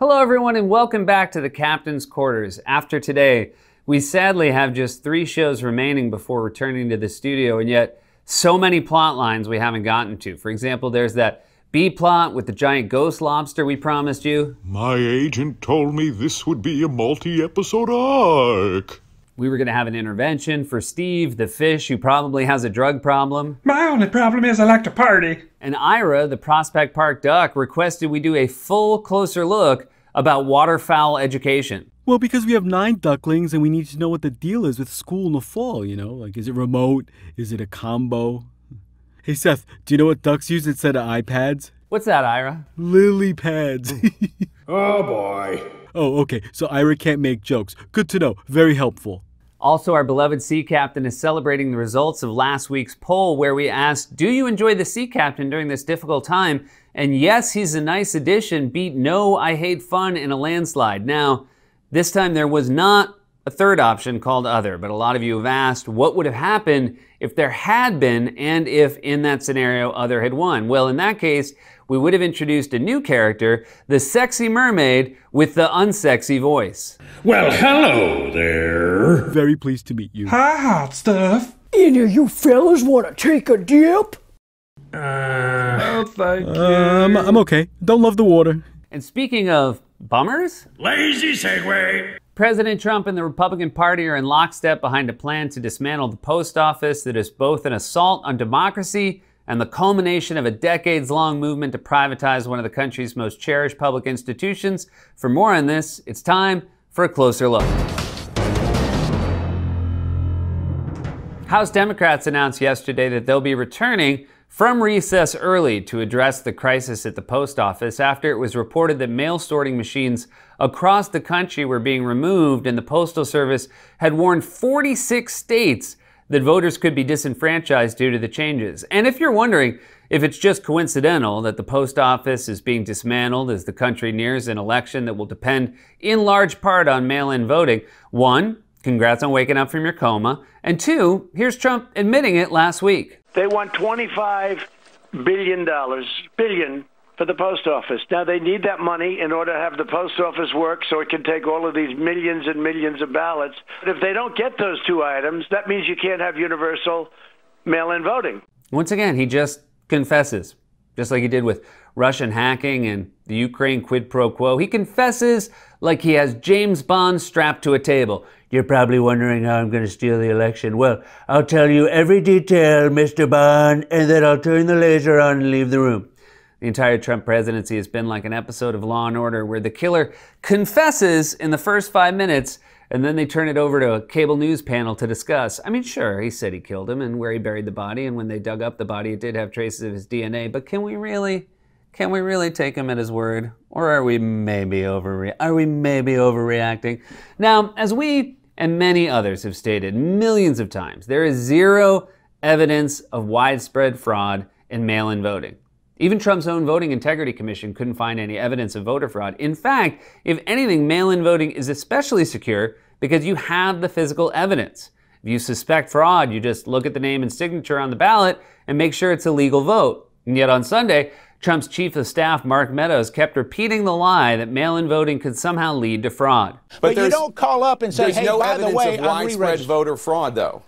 Hello, everyone, and welcome back to the Captain's Quarters. After today, we sadly have just three shows remaining before returning to the studio, and yet so many plot lines we haven't gotten to. For example, there's that B plot with the giant ghost lobster we promised you. My agent told me this would be a multi episode arc. We were going to have an intervention for Steve, the fish who probably has a drug problem. My only problem is I like to party. And Ira, the Prospect Park duck, requested we do a full, closer look about waterfowl education. Well, because we have nine ducklings and we need to know what the deal is with school in the fall, you know? Like, is it remote? Is it a combo? Hey, Seth, do you know what ducks use instead of iPads? What's that, Ira? Lily pads. Oh boy. oh, okay. So Ira can't make jokes. Good to know. Very helpful. Also, our beloved Sea Captain is celebrating the results of last week's poll where we asked, Do you enjoy the Sea Captain during this difficult time? And yes, he's a nice addition, beat No, I Hate Fun in a landslide. Now, this time there was not a third option called Other, but a lot of you have asked what would have happened if there had been and if in that scenario Other had won. Well, in that case, we would have introduced a new character, the sexy mermaid with the unsexy voice. Well, hello there. Very pleased to meet you. Hi, hot stuff. Any of you fellas want to take a dip? Uh, Oh, thank you. Um, I'm okay. Don't love the water. And speaking of bummers, Lazy segue. President Trump and the Republican Party are in lockstep behind a plan to dismantle the post office that is both an assault on democracy and the culmination of a decades long movement to privatize one of the country's most cherished public institutions. For more on this, it's time for a closer look. House Democrats announced yesterday that they'll be returning from recess early to address the crisis at the post office after it was reported that mail sorting machines across the country were being removed and the Postal Service had warned 46 states that voters could be disenfranchised due to the changes. And if you're wondering if it's just coincidental that the post office is being dismantled as the country nears an election that will depend in large part on mail in voting, one, congrats on waking up from your coma, and two, here's Trump admitting it last week. They want $25 billion, billion for the post office. Now they need that money in order to have the post office work so it can take all of these millions and millions of ballots. But if they don't get those two items, that means you can't have universal mail-in voting. Once again, he just confesses, just like he did with Russian hacking and the Ukraine quid pro quo. He confesses like he has James Bond strapped to a table. You're probably wondering how I'm going to steal the election. Well, I'll tell you every detail, Mr. Bond, and then I'll turn the laser on and leave the room. The entire Trump presidency has been like an episode of Law and Order where the killer confesses in the first five minutes and then they turn it over to a cable news panel to discuss. I mean, sure, he said he killed him and where he buried the body, and when they dug up the body, it did have traces of his DNA. But can we really, can we really take him at his word, or are we maybe overre- are we maybe overreacting? Now, as we and many others have stated millions of times, there is zero evidence of widespread fraud in mail-in voting. Even Trump's own Voting Integrity Commission couldn't find any evidence of voter fraud. In fact, if anything, mail in voting is especially secure because you have the physical evidence. If you suspect fraud, you just look at the name and signature on the ballot and make sure it's a legal vote. And yet on Sunday, Trump's chief of staff, Mark Meadows, kept repeating the lie that mail in voting could somehow lead to fraud. But, But, you don't call up and say, There's hey, no by the way, of I'm widespread voter fraud, though.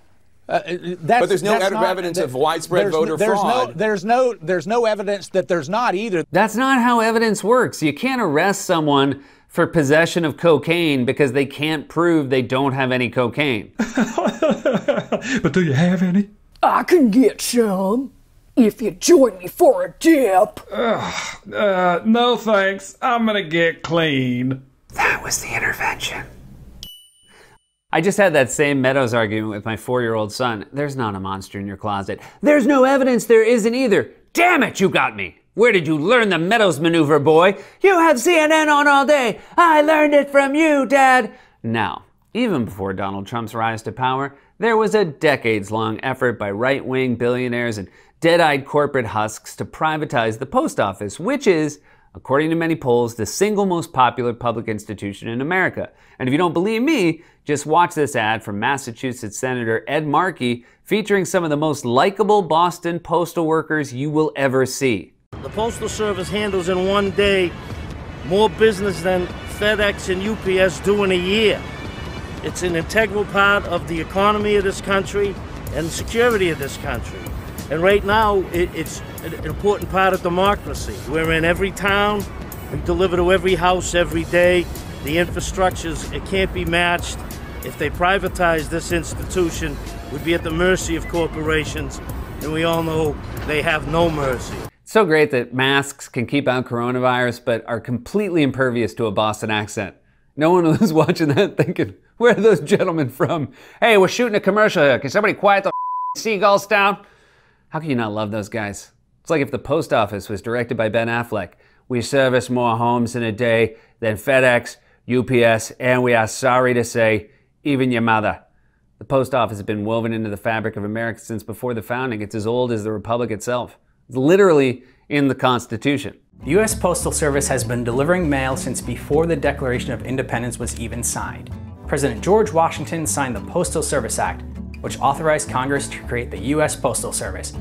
Uh, that's, But there's no that's ev- not- evidence of widespread there's, voter there's fraud. No, there's no, there's no evidence that there's not either. That's not how evidence works. You can't arrest someone for possession of cocaine because they can't prove they don't have any cocaine. but do you have any? I can get some if you join me for a dip. Uh, no thanks. I'm gonna get clean. That was the intervention. I just had that same Meadows argument with my four year old son. There's not a monster in your closet. There's no evidence there isn't either. Damn it, you got me. Where did you learn the Meadows maneuver, boy? You have CNN on all day. I learned it from you, Dad. Now, even before Donald Trump's rise to power, there was a decades long effort by right wing billionaires and dead eyed corporate husks to privatize the post office, which is, according to many polls, the single most popular public institution in America. And if you don't believe me, just watch this ad from Massachusetts Senator Ed Markey featuring some of the most likable Boston postal workers you will ever see. The Postal Service handles in one day more business than FedEx and UPS do in a year. It's an integral part of the economy of this country and the security of this country. And right now, it, it's an important part of democracy. We're in every town, we deliver to every house every day. The infrastructures, it can't be matched. If they privatize this institution, we'd be at the mercy of corporations, and we all know they have no mercy. It's So great that masks can keep out coronavirus, but are completely impervious to a Boston accent. No one was watching that thinking, where are those gentlemen from? Hey, we're shooting a commercial here. Can somebody quiet the seagulls down? How can you not love those guys? It's like if the post office was directed by Ben Affleck. We service more homes in a day than FedEx, UPS, and we are sorry to say, even your mother. The post office has been woven into the fabric of America since before the founding. It's as old as the Republic itself. It's literally in the Constitution. The U.S. Postal Service has been delivering mail since before the Declaration of Independence was even signed. President George Washington signed the Postal Service Act, which authorized Congress to create the U.S. Postal Service.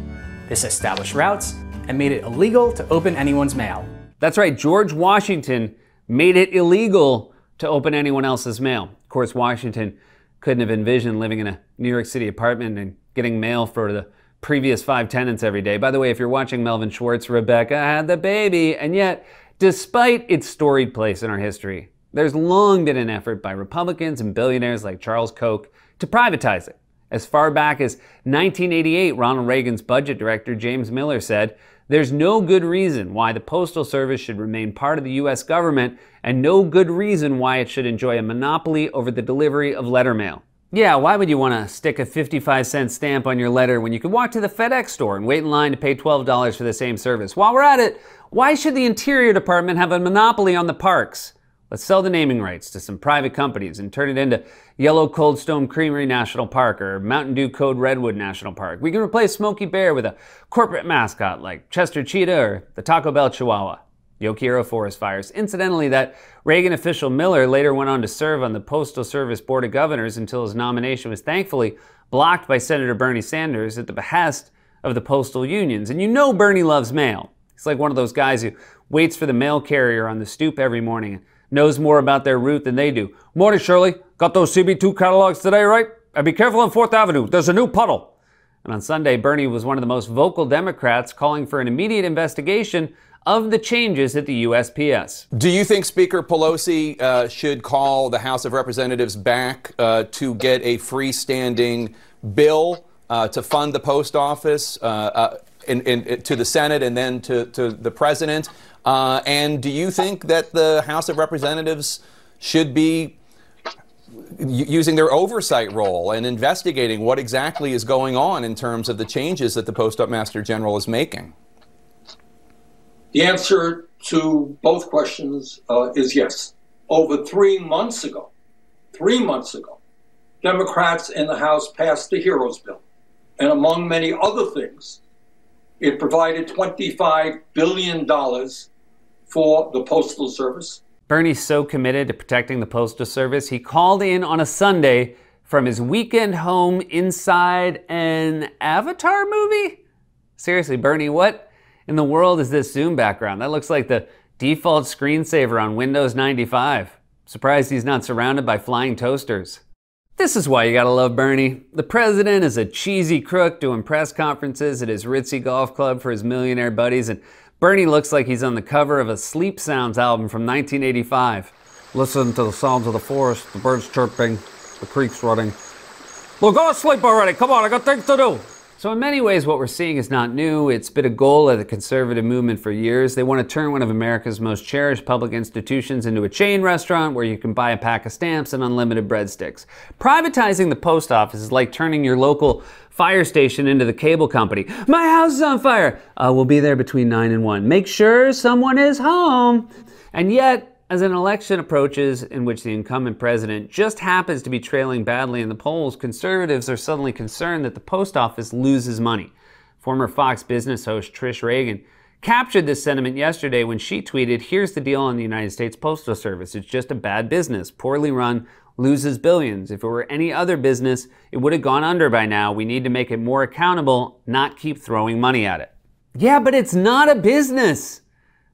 This established routes and made it illegal to open anyone's mail. That's right, George Washington made it illegal to open anyone else's mail. Of course, Washington couldn't have envisioned living in a New York City apartment and getting mail for the previous five tenants every day. By the way, if you're watching Melvin Schwartz, Rebecca had the baby. And yet, despite its storied place in our history, there's long been an effort by Republicans and billionaires like Charles Koch to privatize it. As far back as 1988, Ronald Reagan's budget director James Miller said, There's no good reason why the Postal Service should remain part of the U.S. government, and no good reason why it should enjoy a monopoly over the delivery of letter mail. Yeah, why would you want to stick a 55 cent stamp on your letter when you could walk to the FedEx store and wait in line to pay $12 for the same service? While we're at it, why should the Interior Department have a monopoly on the parks? Let's sell the naming rights to some private companies and turn it into Yellow Cold Stone Creamery National Park or Mountain Dew Code Redwood National Park. We can replace Smokey Bear with a corporate mascot like Chester Cheetah or the Taco Bell Chihuahua. Yo quiero forest fires. Incidentally, that Reagan official Miller later went on to serve on the Postal Service Board of Governors until his nomination was thankfully blocked by Senator Bernie Sanders at the behest of the postal unions. And you know Bernie loves mail. He's like one of those guys who waits for the mail carrier on the stoop every morning and knows more about their route than they do. Morning, Shirley. Got those CB2 catalogs today, right? And be careful on 4th Avenue. There's a new puddle. And on Sunday, Bernie was one of the most vocal Democrats calling for an immediate investigation of the changes at the USPS. Do you think Speaker Pelosi uh, should call the House of Representatives back uh, to get a freestanding bill uh, to fund the post office uh, uh, in, in, to the Senate and then to, to the President? Uh, and do you think that the House of Representatives should be using their oversight role and investigating what exactly is going on in terms of the changes that the Postmaster General is making? The answer to both questions uh, is yes. Over three months ago, three months ago, Democrats in the House passed the HEROES bill. And among many other things, it provided $25 billion for the Postal Service. Bernie's so committed to protecting the Postal Service, he called in on a Sunday from his weekend home inside an Avatar movie? Seriously, Bernie, what in the world is this Zoom background? That looks like the default screensaver on Windows 95. Surprised he's not surrounded by flying toasters. This is why you gotta love Bernie. The president is a cheesy crook doing press conferences at his ritzy golf club for his millionaire buddies, and Bernie looks like he's on the cover of a Sleep Sounds album from 1985. Listen to the sounds of the forest, the birds chirping, the creeks running. Well, go to sleep already. Come on, I got things to do. So, in many ways, what we're seeing is not new. It's been a goal of the conservative movement for years. They want to turn one of America's most cherished public institutions into a chain restaurant where you can buy a pack of stamps and unlimited breadsticks. Privatizing the post office is like turning your local fire station into the cable company. My house is on fire! Uh, we'll be there between 9 and 1. Make sure someone is home. And yet, as an election approaches in which the incumbent president just happens to be trailing badly in the polls, conservatives are suddenly concerned that the post office loses money. Former Fox Business host Trish Regan captured this sentiment yesterday when she tweeted, Here's the deal on the United States Postal Service. It's just a bad business, poorly run, loses billions. If it were any other business, it would have gone under by now. We need to make it more accountable, not keep throwing money at it. Yeah, but it's not a business.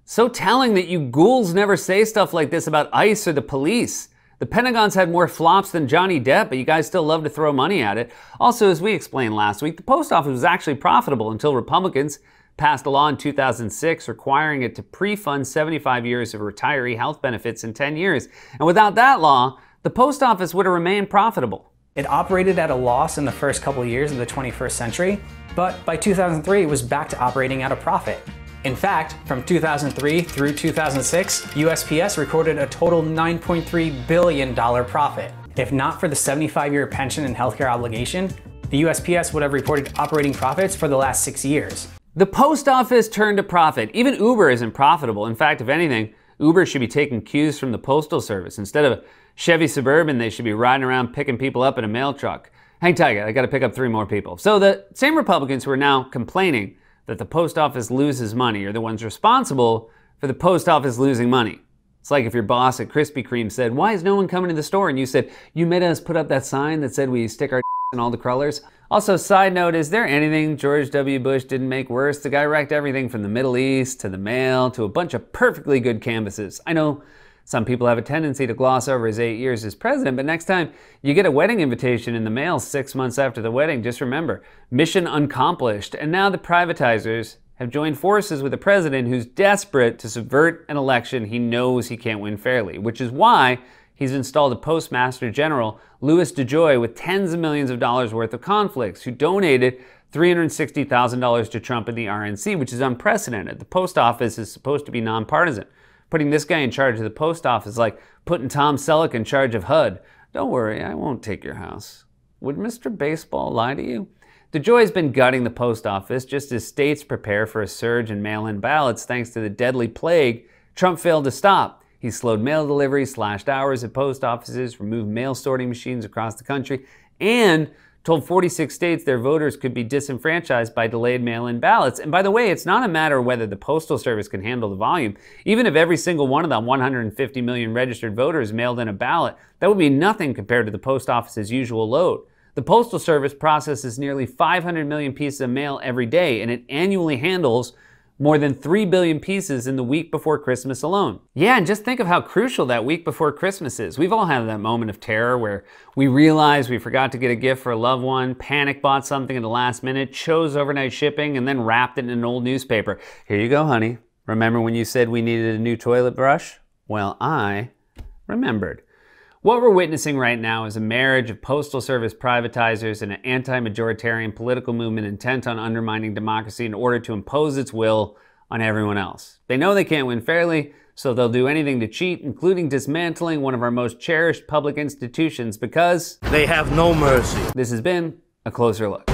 So telling that you ghouls never say stuff like this about ICE or the police. The Pentagon's had more flops than Johnny Depp, but you guys still love to throw money at it. Also, as we explained last week, the post office was actually profitable until Republicans passed a law in 2006 requiring it to pre fund 75 years of retiree health benefits in 10 years. And without that law, the post office would have remained profitable. It operated at a loss in the first couple years of the 21st century, but by 2003 it was back to operating at a profit. In fact, from 2003 through 2006, USPS recorded a total $9.3 billion profit. If not for the 75 year pension and healthcare obligation, the USPS would have reported operating profits for the last six years. The post office turned a profit. Even Uber isn't profitable. In fact, if anything, Uber should be taking cues from the Postal Service. Instead of a Chevy Suburban, they should be riding around picking people up in a mail truck. Hang tight, I gotta pick up three more people. So the same Republicans who are now complaining that the post office loses money are the ones responsible for the post office losing money. It's like if your boss at Krispy Kreme said, Why is no one coming to the store? And you said, You made us put up that sign that said we stick our in all the crullers. Also, side note, is there anything George W. Bush didn't make worse? The guy wrecked everything from the Middle East to the mail to a bunch of perfectly good canvases. I know some people have a tendency to gloss over his eight years as president, but next time you get a wedding invitation in the mail six months after the wedding, just remember mission accomplished. And now the privatizers have joined forces with a president who's desperate to subvert an election he knows he can't win fairly, which is why he's installed a postmaster general, Louis DeJoy, with tens of millions of dollars worth of conflicts, who donated $360,000 to Trump and the RNC, which is unprecedented. The post office is supposed to be nonpartisan. Putting this guy in charge of the post office is like putting Tom Selleck in charge of HUD. Don't worry, I won't take your house. Would Mr. Baseball lie to you? DeJoy's been gutting the post office just as states prepare for a surge in mail in ballots thanks to the deadly plague Trump failed to stop. He slowed mail delivery, slashed hours at post offices, removed mail sorting machines across the country, and told 46 states their voters could be disenfranchised by delayed mail in ballots. And by the way, it's not a matter of whether the Postal Service can handle the volume. Even if every single one of the 150 million registered voters mailed in a ballot, that would be nothing compared to the post office's usual load. The Postal Service processes nearly 500 million pieces of mail every day, and it annually handles more than 3 billion pieces in the week before Christmas alone. Yeah, and just think of how crucial that week before Christmas is. We've all had that moment of terror where we realize we forgot to get a gift for a loved one, panic bought something at the last minute, chose overnight shipping, and then wrapped it in an old newspaper. Here you go, honey. Remember when you said we needed a new toilet brush? Well, I remembered. What we're witnessing right now is a marriage of postal service privatizers and an anti-majoritarian political movement intent on undermining democracy in order to impose its will on everyone else. They know they can't win fairly, so they'll do anything to cheat, including dismantling one of our most cherished public institutions because they have no mercy. This has been a closer look.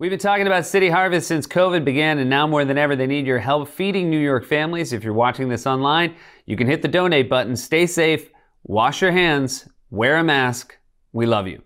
We've been talking about City Harvest since COVID began, and now more than ever, they need your help feeding New York families. If you're watching this online, you can hit the donate button. Stay safe, wash your hands, wear a mask. We love you.